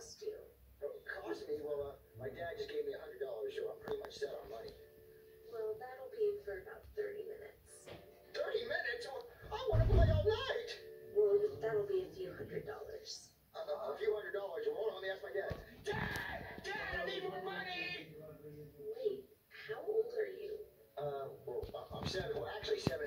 cost you? It cost me? Well, uh, my dad just gave me a $100, so I'm pretty much set on money. Well, that'll be for about 30 minutes. 30 minutes? I want to play all night! Well, that'll be a few hundred dollars. Uh, a few hundred dollars. Well, hold on, let me ask my dad. Dad! Dad, I need more money! Wait, how old are you? Uh, well, I'm seven. Well, actually seven.